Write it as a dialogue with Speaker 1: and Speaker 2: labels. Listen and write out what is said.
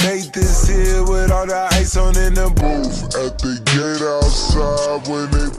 Speaker 1: Nathan's here with all the ice on in the booth. At the gate outside when they